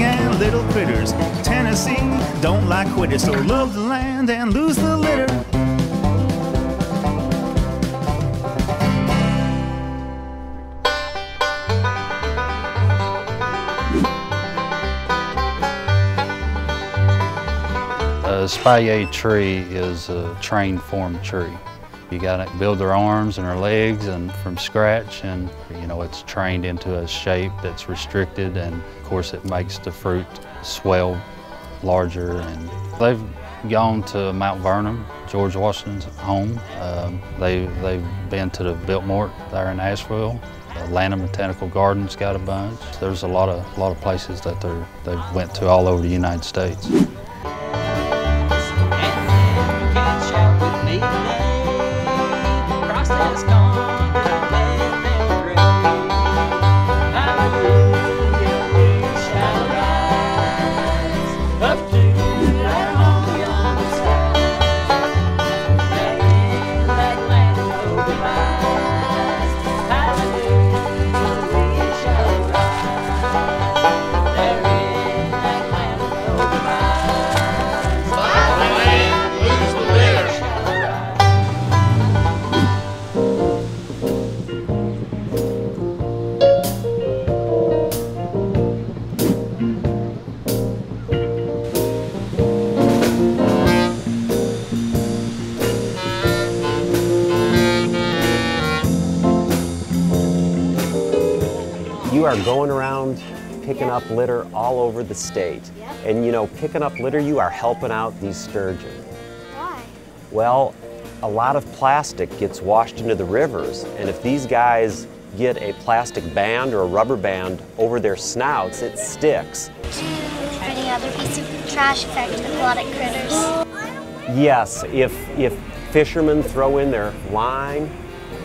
big and little critters. Tennessee don't like quitters, so love the land and lose the litter. A espalier tree is a trained form tree. You gotta build their arms and their legs and from scratch and you know it's trained into a shape that's restricted and of course it makes the fruit swell larger and they've gone to Mount Vernon, George Washington's home. Um, they, they've been to the Biltmore there in Asheville. Atlanta Botanical Gardens got a bunch. There's a lot of, a lot of places that they've went to all over the United States. Are going around picking up litter all over the state. And you know, picking up litter, you are helping out these sturgeon. Why? Well, a lot of plastic gets washed into the rivers, and if these guys get a plastic band or a rubber band over their snouts, it sticks. Do any other piece of trash affect aquatic critters? Yes, if, if fishermen throw in their line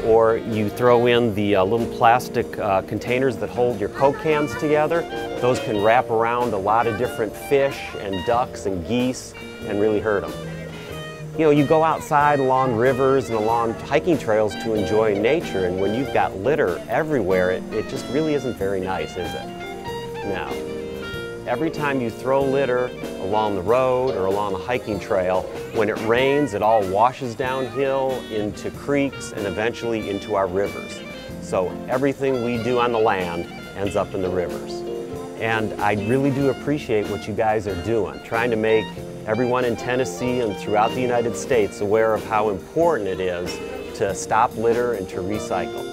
or you throw in the uh, little plastic uh, containers that hold your Coke cans together, those can wrap around a lot of different fish and ducks and geese and really hurt them. You know, you go outside along rivers and along hiking trails to enjoy nature, and when you've got litter everywhere, it, it just really isn't very nice, is it? Now, every time you throw litter along the road or along a hiking trail, when it rains, it all washes downhill into creeks and eventually into our rivers. So everything we do on the land ends up in the rivers. And I really do appreciate what you guys are doing, trying to make everyone in Tennessee and throughout the United States aware of how important it is to stop litter and to recycle.